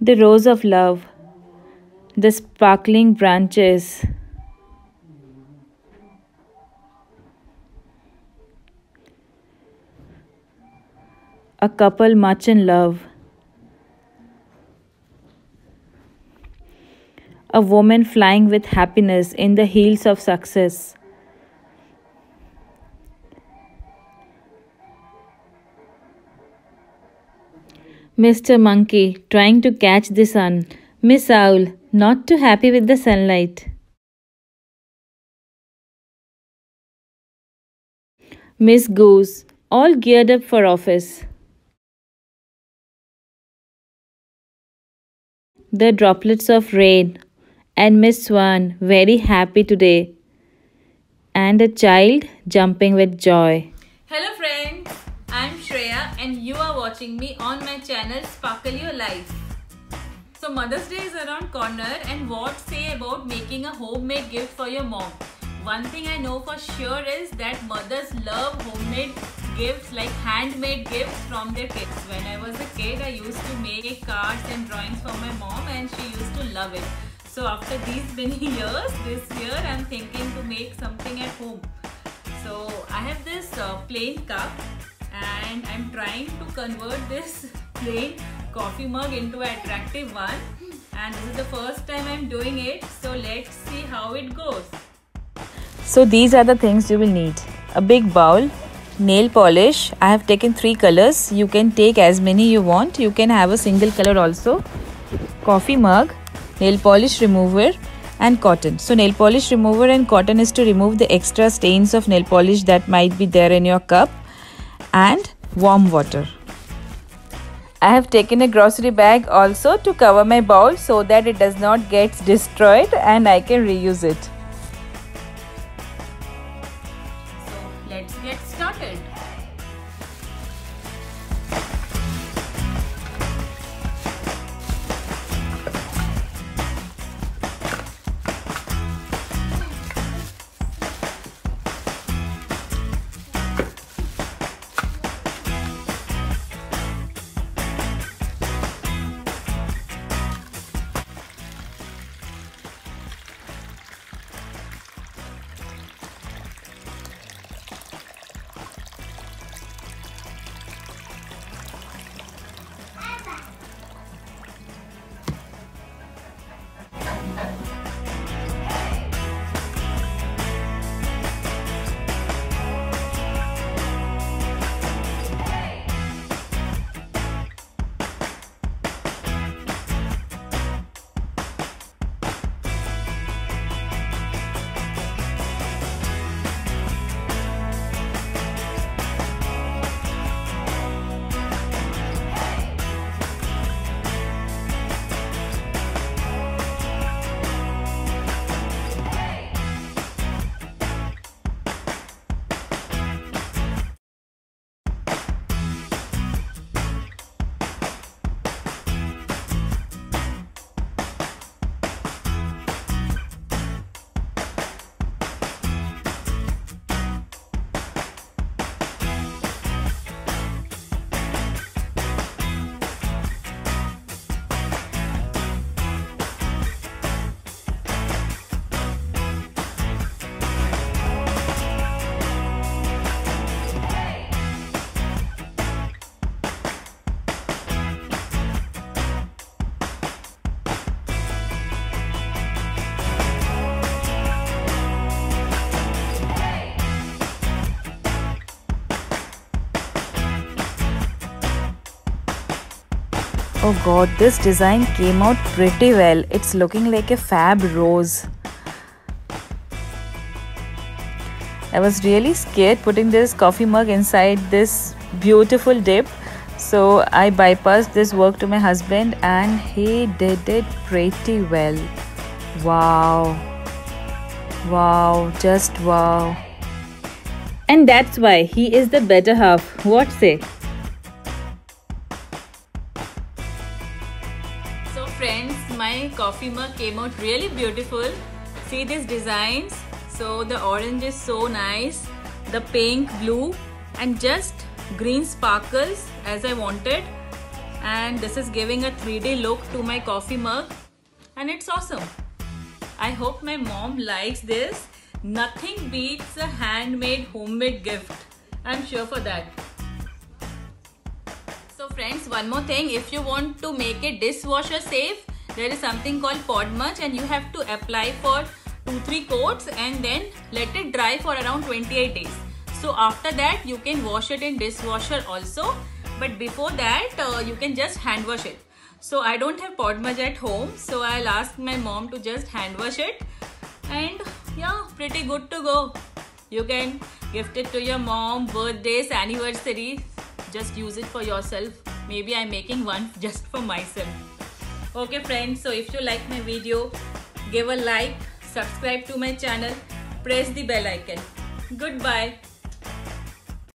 The rose of love, the sparkling branches, a couple much in love. A woman flying with happiness in the heels of success. Mr. Monkey trying to catch the sun. Miss Owl not too happy with the sunlight. Miss Goose all geared up for office. the droplets of rain, and Miss Swan very happy today, and a child jumping with joy. Hello friends, And you are watching me on my channel Sparkle Your Life. So Mother's Day is around corner and what say about making a homemade gift for your mom? One thing I know for sure is that mothers love homemade gifts like handmade gifts from their kids. When I was a kid, I used to make cards and drawings for my mom and she used to love it. So after these many years, this year I'm thinking to make something at home. So I have this uh, plain cup and I'm trying to convert this plain coffee mug into an attractive one. And this is the first time I'm doing it. So let's see how it goes. So these are the things you will need. A big bowl, nail polish. I have taken three colors. You can take as many you want. You can have a single color also. Coffee mug nail polish remover and cotton. So nail polish remover and cotton is to remove the extra stains of nail polish that might be there in your cup and warm water I have taken a grocery bag also to cover my bowl so that it does not get destroyed and I can reuse it. Oh god, this design came out pretty well. It's looking like a fab rose. I was really scared putting this coffee mug inside this beautiful dip. So I bypassed this work to my husband and he did it pretty well. Wow. Wow, just wow. And that's why he is the better half. What say? My coffee mug came out really beautiful see these designs so the orange is so nice the pink blue and just green sparkles as I wanted and this is giving a 3D look to my coffee mug and it's awesome. I hope my mom likes this. Nothing beats a handmade homemade gift. I'm sure for that. So friends, one more thing. If you want to make it dishwasher safe, there is something called Podmudge and you have to apply for 2-3 coats and then let it dry for around 28 days. So after that, you can wash it in dishwasher also. But before that, uh, you can just hand wash it. So I don't have Podmudge at home. So I'll ask my mom to just hand wash it. And yeah, pretty good to go. You can gift it to your mom, birthdays, anniversary. Just use it for yourself. Maybe I'm making one just for myself. Okay friends, so if you like my video, give a like, subscribe to my channel, press the bell icon. Goodbye.